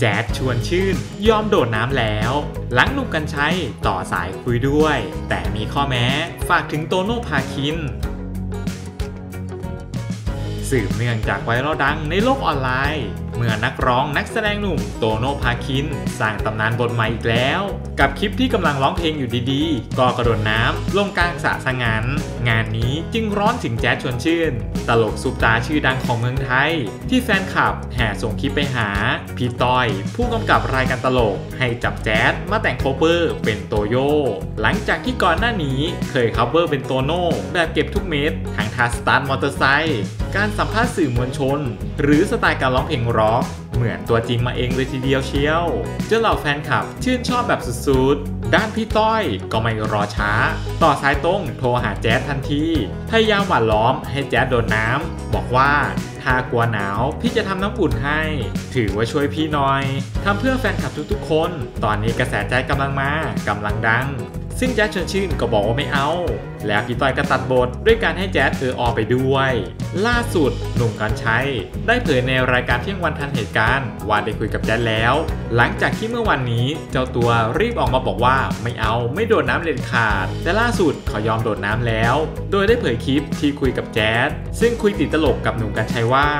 แจ๊ดชวนชื่น ยอมโดดน้ำแล้ว หลังหนุ่มกัญชัยต่อสายคุยด้วย แต่มีข้อแม้ฝากถึงโตโน่พาคิน สืบเนื่องจากไวรัลดังในโลกออนไลน์ เมื่อนักร้องนักแสดงหนุ่มโตโน่พาคิน สร้างตำนานบทใหม่อีกแล้ว กับคลิปที่กำลังร้องเพลงอยู่ดีๆ ก็กระโดดน้ำลงกลางสระสงันงานนี้จึงร้อนถึงแจ๊ดชวนชื่น ตลกซุปตาชื่อดังของเมืองไทย ที่แฟนคลับแห่ส่งคลิปไปหาพี่ต้อย ผู้กำกับรายการตลก ให้จับแจ๊สมาแต่ง cover เป็นโตโน่หลังจากที่ก่อนหน้านี้เคย cover เป็นโตโน่แบบเก็บทุกเม็ดทั้งท่าสตาร์ตมอเตอร์ไซค์การสัมภาษณ์สื่อมวลชน หรือสไตล์การร้องเพลงร็อกเหมือนตัวจริงมาเองเลยทีเดียวเชียวจนเหล่าแฟนคลับชื่นชอบแบบสุดๆ ด้านพี่ต้อยก็ไม่รอช้า ต่อสายตรงโทรหาแจ๊สทันที พยายามหวานล้อมให้แจ๊ดโดนน้ำ บอกว่าถ้ากลัวหนาวพี่จะทำน้ำอุ่นให้ ถือว่าช่วยพี่หน่อยทำเพื่อแฟนคลับทุกๆ คน ตอนนี้กระแสใจกำลังมากำลังดัง ซึ่งแจ๊ดชวนชื่นก็บอกว่าไม่เอา แล้วพี่ต้อยก็ตัดบทด้วยการให้แจ๊ดเออออไปด้วย ล่าสุดหนุ่มกัญชัยได้เผยในรายการเที่ยงวันทันเหตุการณ์ว่าได้คุยกับแจ๊ดแล้ว หลังจากที่เมื่อวันนี้เจ้าตัวรีบออกมาบอกว่าไม่เอาไม่โดดน้ำเด็ดขาด แต่ล่าสุดเขายอมโดดน้ำแล้ว โดยได้เผยคลิปที่คุยกับแจ๊ดซึ่งคุยติดตลกกับหนุ่มกัญชัยว่า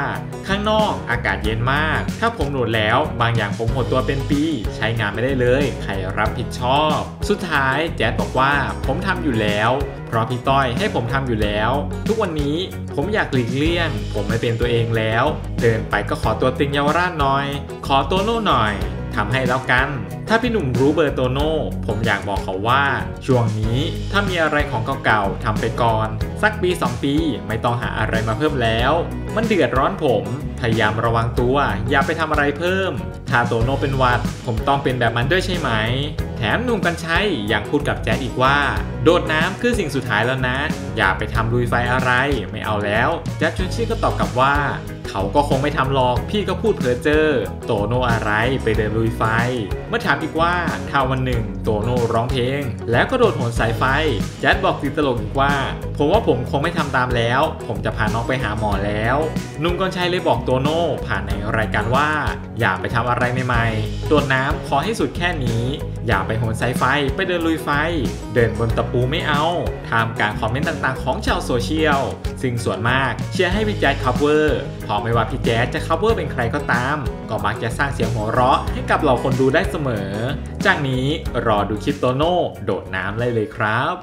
ข้างนอกอากาศเย็นมาก ถ้าผมโดดแล้วบางอย่างผมหดตัวเป็นปี ใช้งานไม่ได้เลย ใครรับผิดชอบ สุดท้ายแจ๊ดบอกว่าผมทำอยู่แล้ว เพราะพี่ต้อยให้ผมทำอยู่แล้ว ทุกวันนี้ผมอยากหลีกเลี่ยง ผมไม่เป็นตัวเองแล้ว เดินไปก็ขอตัวติงเยาวราชหน่อย ขอตัวโน่หน่อยทำให้แล้วกัน ถ้าพี่หนุ่มรู้เบอร์โตโน่ ผมอยากบอกเขาว่า ช่วงนี้ถ้ามีอะไรของเก่าๆทำไปก่อน สักปี 2 ปีไม่ต้องหาอะไรมาเพิ่มแล้ว มันเดือดร้อนผม พยายามระวังตัว อย่าไปทำอะไรเพิ่ม ถ้าโตโน่เป็นวัด ผมต้องเป็นแบบมันด้วยใช่ไหม แถมหนุ่มกันชัยยังพูดกับแจ๊ดอีกว่า โดดน้ำคือสิ่งสุดท้ายแล้วนะ อย่าไปทำลุยไฟอะไรไม่เอาแล้ว แจ๊ดชวนชื่อก็ตอบกลับว่า เขาก็คงไม่ทำหรอก พี่ก็พูดเพ้อเจ้อโตโน่อะไรไปเดินลุยไฟ เมื่อถามอีกว่าถ้าวันหนึ่งโตโน่ร้องเพลง แล้วก็โดดโหนสายไฟแจ๊ดบอกติดตลกอีกว่า ผมว่าผมคงไม่ทำตามแล้ว ผมจะพาน้องไปหาหมอแล้วนุ่มกอนชัยเลยบอกโตโน่ผ่านในรายการว่า อย่าไปทำอะไรใหม่ๆโดดน้ำขอให้สุดแค่นี้ อย่าไปโหนสายไฟไปเดินลุยไฟ เดินบนตะปูไม่เอาทำการคอมเมนต์ต่างๆ ของชาวโซเชียลซึ่งส่วนมากเชียร์ให้พี่แจ๊ส cover เพอไม่ว่าพี่แจ๊สจะ cover เป็นใครก็ตาม ก็มักจะสร้างเสียงหัวเราะให้กับเราคนดูได้เสมอ จากนี้รอดูคลิปโตโน่โดดน้ำเลยเลยครับ